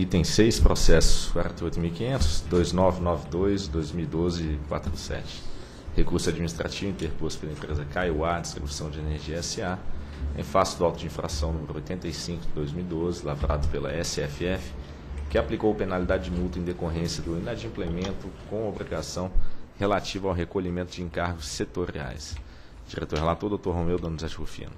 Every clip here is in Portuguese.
Item 6, processo 48.500, 2992, 2012, 47. Recurso administrativo interposto pela empresa Caiuá Distribuição de Energia S.A., em face do auto de infração número 85 de 2012, lavrado pela SFF, que aplicou penalidade de multa em decorrência do inadimplemento com obrigação relativa ao recolhimento de encargos setoriais. Diretor relator, doutor Romeu Donizete Rufino.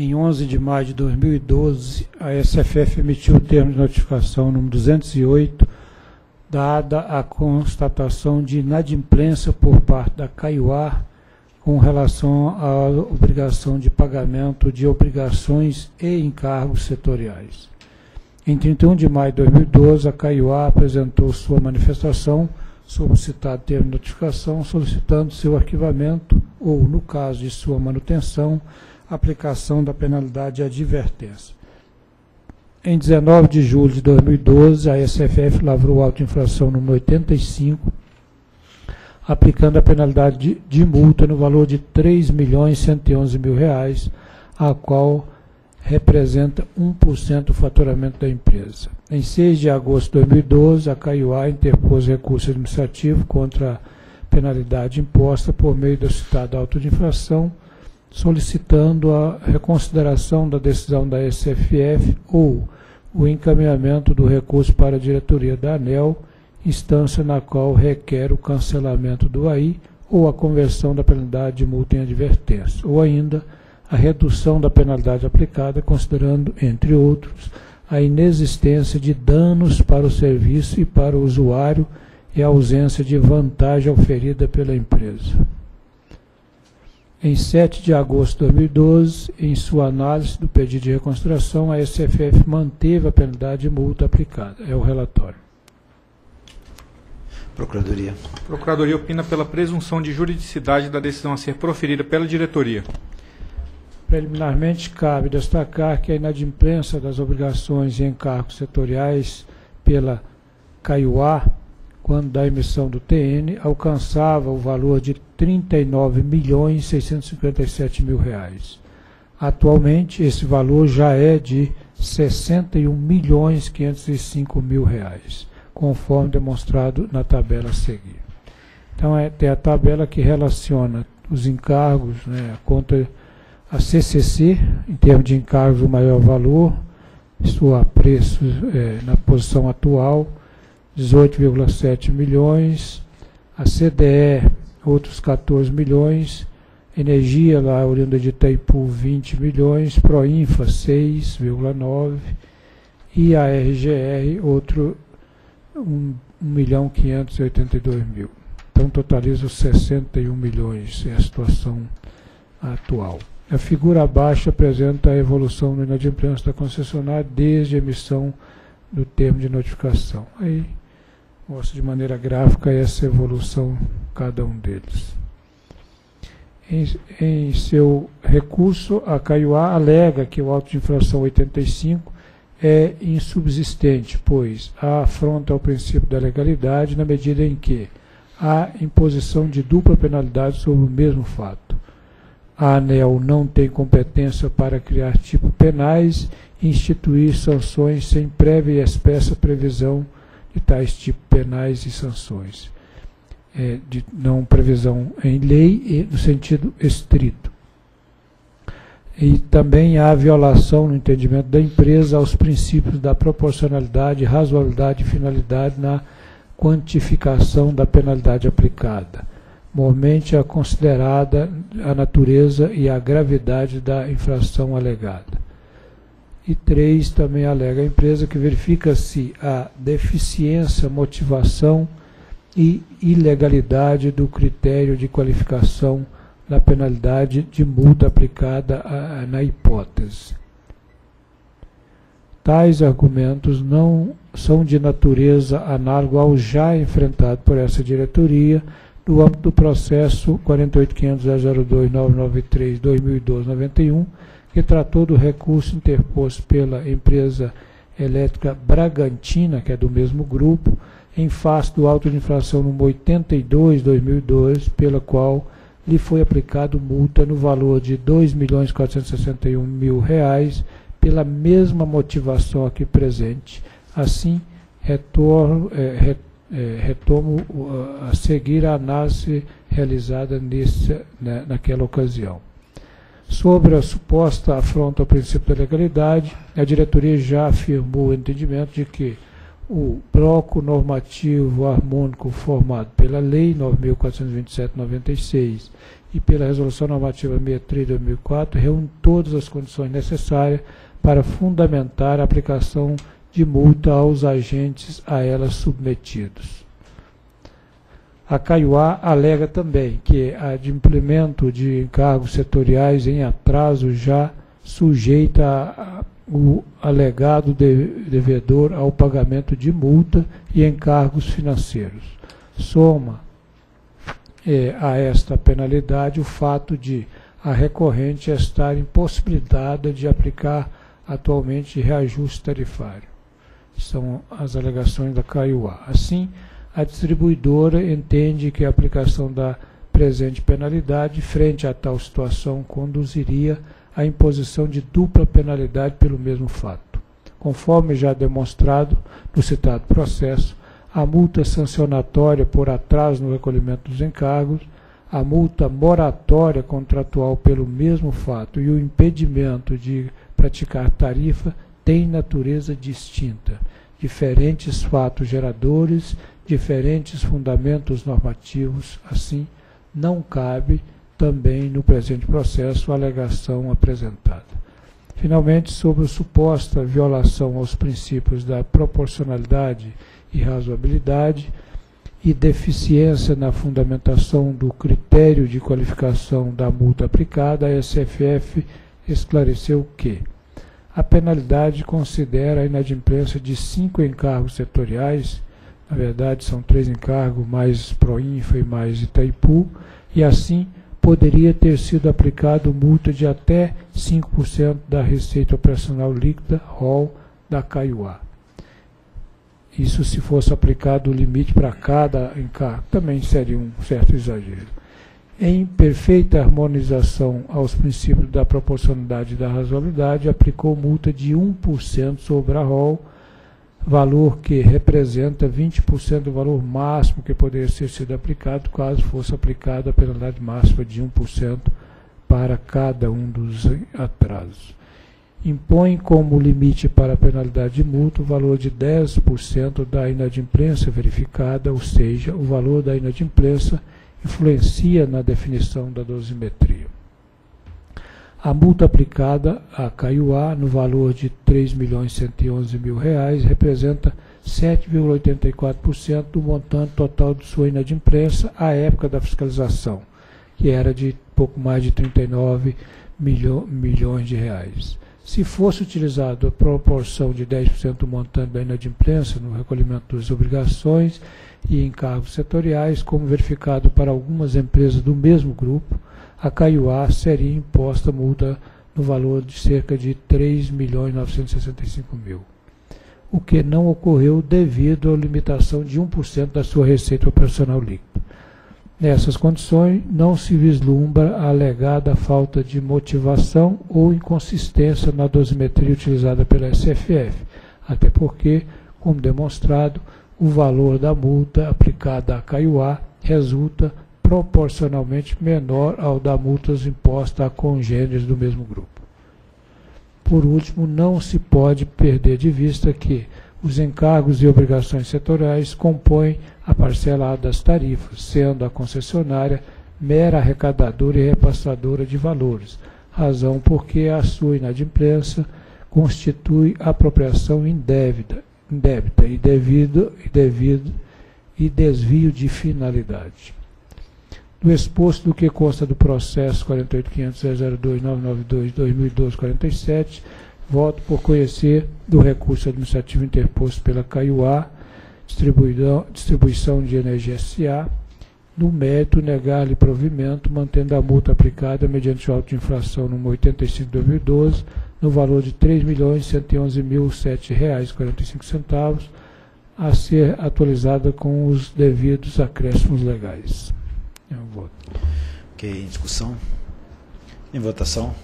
Em 11 de maio de 2012, a SFF emitiu o termo de notificação número 208, dada a constatação de inadimplência por parte da Caiuar com relação à obrigação de pagamento de obrigações e encargos setoriais. Em 31 de maio de 2012, a Caiuá apresentou sua manifestação sobre o citado termo de notificação, solicitando seu arquivamento ou, no caso de sua manutenção, aplicação da penalidade de advertência. Em 19 de julho de 2012, a SFF lavrou auto-infração número 85, aplicando a penalidade de, de, multa no valor de R$ 3.111.000, mil reais, a qual representa 1% do faturamento da empresa. Em 6 de agosto de 2012, a Caiuá interpôs recurso administrativo contra a penalidade imposta por meio da citada auto de infração, solicitando a reconsideração da decisão da SFF ou o encaminhamento do recurso para a diretoria da ANEL, instância na qual requer o cancelamento do AI ou a conversão da penalidade de multa em advertência, ou ainda a redução da penalidade aplicada, considerando, entre outros, a inexistência de danos para o serviço e para o usuário e a ausência de vantagem oferida pela empresa. Em 7 de agosto de 2012, em sua análise do pedido de reconstrução, a SFF manteve a penalidade de multa aplicada. É o relatório. Procuradoria. Procuradoria opina pela presunção de juridicidade da decisão a ser proferida pela diretoria. Preliminarmente, cabe destacar que a inadimplência das obrigações e encargos setoriais pela Caiuá, quando da emissão do TN, alcançava o valor de R$ 39.657.000. mil reais. Atualmente, esse valor já é de R$ 61.505.000, mil reais, conforme demonstrado na tabela a seguir. Então, é, tem a tabela que relaciona os encargos, né, a conta a CCC, em termos de encargos, o maior valor, isso a preço é, na posição atual, 18,7 milhões. A CDE, outros 14 milhões. Energia, lá, oriunda de Itaipu, 20 milhões. Proinfa, 6,9. E a RGR, outro 1 milhão 582 mil. Então, totaliza os 61 milhões, é a situação atual. A figura abaixo apresenta a evolução no inadimplência da concessionária desde a emissão do termo de notificação. Aí mostra de maneira gráfica essa evolução, cada um deles. Em, em seu recurso, a Caiuá alega que o auto de infração 85 é insubsistente, pois há afronta ao princípio da legalidade na medida em que há imposição de dupla penalidade sobre o mesmo fato a ANEL não tem competência para criar tipos penais e instituir sanções sem prévia e expressa previsão tais tipos penais e sanções. É, de não previsão em lei e no sentido estrito. E também há violação no entendimento da empresa aos princípios da proporcionalidade, razoabilidade e finalidade na quantificação da penalidade aplicada Mormente é considerada a natureza e a gravidade da infração alegada. E três, também alega a empresa que verifica se a deficiência, motivação e ilegalidade do critério de qualificação da penalidade de multa aplicada a, a, na hipótese. Tais argumentos não são de natureza análogo ao já enfrentado por essa diretoria no âmbito do processo 48.500.002.993.2012-91, que tratou do recurso interposto pela empresa elétrica Bragantina, que é do mesmo grupo, em face do auto de infração número 82-2012, pela qual lhe foi aplicado multa no valor de 2.461.000 reais pela mesma motivação aqui presente. Assim, retorno, é, é, retomo a seguir a análise realizada nesse, né, naquela ocasião. Sobre a suposta afronta ao princípio da legalidade, a diretoria já afirmou o entendimento de que o bloco normativo harmônico formado pela Lei 9.427-96 e pela Resolução Normativa 63-2004 reúne todas as condições necessárias para fundamentar a aplicação de multa aos agentes a elas submetidos. A Caiuá alega também que a de encargos setoriais em atraso já sujeita o alegado devedor ao pagamento de multa e encargos financeiros. Soma é, a esta penalidade o fato de a recorrente estar impossibilitada de aplicar atualmente reajuste tarifário. São as alegações da Caiuá. Assim, a distribuidora entende que a aplicação da presente penalidade frente a tal situação conduziria à imposição de dupla penalidade pelo mesmo fato. Conforme já demonstrado no citado processo, a multa sancionatória por atraso no recolhimento dos encargos, a multa moratória contratual pelo mesmo fato e o impedimento de praticar tarifa têm natureza distinta, diferentes fatos geradores, diferentes fundamentos normativos, assim, não cabe também no presente processo a alegação apresentada. Finalmente, sobre a suposta violação aos princípios da proporcionalidade e razoabilidade e deficiência na fundamentação do critério de qualificação da multa aplicada, a SFF esclareceu que a penalidade considera a inadimplência de cinco encargos setoriais, na verdade são três encargos, mais Proinfa e mais Itaipu, e assim poderia ter sido aplicado multa de até 5% da receita operacional líquida ROL da Caiuá. Isso se fosse aplicado o limite para cada encargo, também seria um certo exagero em perfeita harmonização aos princípios da proporcionalidade e da razoabilidade, aplicou multa de 1% sobre a ROL, valor que representa 20% do valor máximo que poderia ser sido aplicado caso fosse aplicada a penalidade máxima de 1% para cada um dos atrasos. Impõe como limite para a penalidade de multa o valor de 10% da inadimplência verificada, ou seja, o valor da inadimplência influencia na definição da dosimetria. A multa aplicada a Caiuá no valor de 3.111.000 reais representa 7,84% do montante total de sua inadimplência à época da fiscalização, que era de pouco mais de 39 milho, milhões de reais. Se fosse utilizado a proporção de 10% do montante da inadimplência no recolhimento das obrigações, e encargos setoriais, como verificado para algumas empresas do mesmo grupo, a Caiuá seria imposta multa no valor de cerca de 3 milhões mil, o que não ocorreu devido à limitação de 1% da sua receita operacional líquida. Nessas condições, não se vislumbra a alegada falta de motivação ou inconsistência na dosimetria utilizada pela SFF, até porque, como demonstrado, o valor da multa aplicada a Caiuá resulta proporcionalmente menor ao da multas imposta a congêneres do mesmo grupo. Por último, não se pode perder de vista que os encargos e obrigações setoriais compõem a parcela das tarifas, sendo a concessionária mera arrecadadora e repassadora de valores, razão porque a sua inadimplência constitui apropriação indébita indébita e devido, e devido e desvio de finalidade. Do exposto do que consta do processo 48.500.002.992.2012.47, voto por conhecer do recurso administrativo interposto pela Caiuá, distribuição de energia SA, no mérito negar-lhe provimento, mantendo a multa aplicada mediante o auto de infração número 85-2012, no valor de R$ 3.111.007,45, a ser atualizada com os devidos acréscimos legais. Eu voto. Ok, em discussão? Em votação?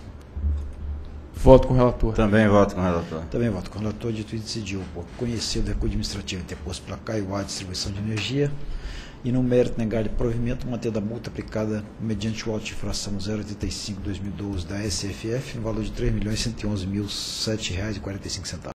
Voto com o relator. Também voto com o relator. Também voto com o relator. Dito e decidiu por conhecer o recurso administrativo interposto pela Caiuá Distribuição de Energia e no mérito negar de provimento, mantendo a multa aplicada mediante o auto de infração 085-2012 da SFF no valor de R$ 3.111.007,45.